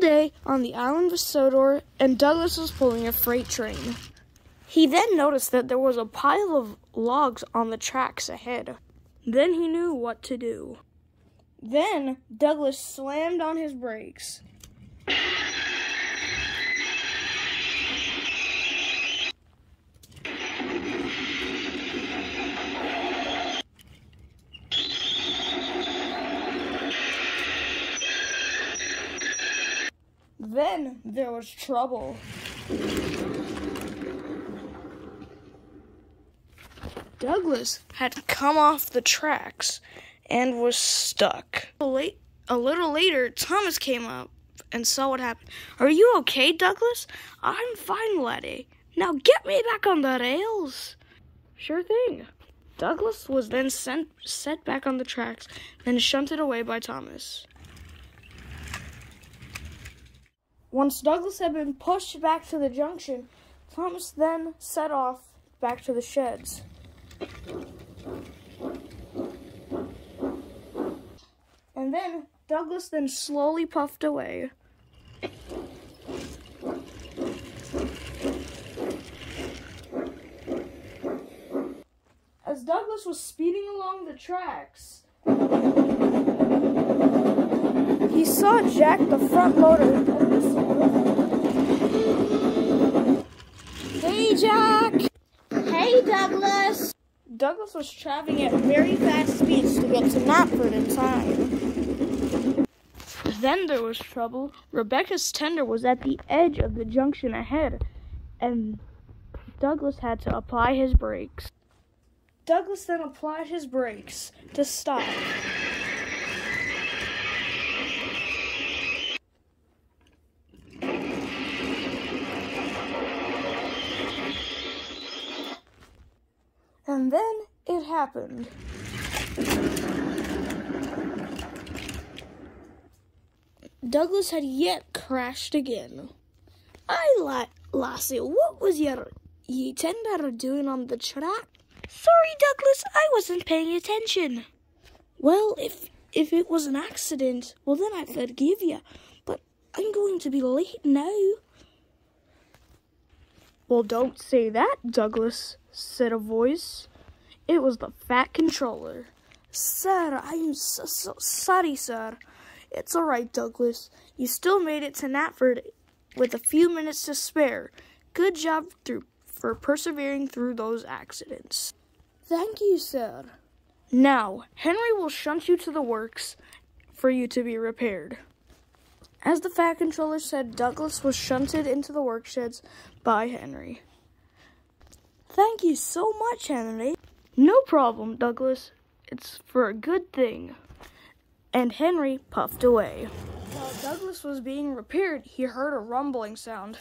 day on the island of Sodor, and Douglas was pulling a freight train. He then noticed that there was a pile of logs on the tracks ahead. Then he knew what to do. Then Douglas slammed on his brakes. Then there was trouble. Douglas had come off the tracks and was stuck. A little later, Thomas came up and saw what happened. Are you okay, Douglas? I'm fine, laddie. Now get me back on the rails. Sure thing. Douglas was then sent set back on the tracks, then shunted away by Thomas. Once Douglas had been pushed back to the junction, Thomas then set off back to the sheds. And then Douglas then slowly puffed away. As Douglas was speeding along the tracks, he saw Jack, the front loader, Hey, Jack! Hey, Douglas! Douglas was traveling at very fast speeds to get to Knapford in time. Then there was trouble. Rebecca's tender was at the edge of the junction ahead, and Douglas had to apply his brakes. Douglas then applied his brakes to stop. And then it happened. Douglas had yet crashed again. I la- Lassie, what was your ye tender doing on the track? Sorry, Douglas, I wasn't paying attention. Well, if if it was an accident, well then I forgive you. But I'm going to be late now. Well, don't say that, Douglas, said a voice. It was the fat controller. Sir, I'm so, so sorry, sir. It's all right, Douglas. You still made it to Knapford with a few minutes to spare. Good job through, for persevering through those accidents. Thank you, sir. Now, Henry will shunt you to the works for you to be repaired. As the Fat Controller said, Douglas was shunted into the worksheds by Henry. Thank you so much, Henry. No problem, Douglas. It's for a good thing. And Henry puffed away. While Douglas was being repaired, he heard a rumbling sound.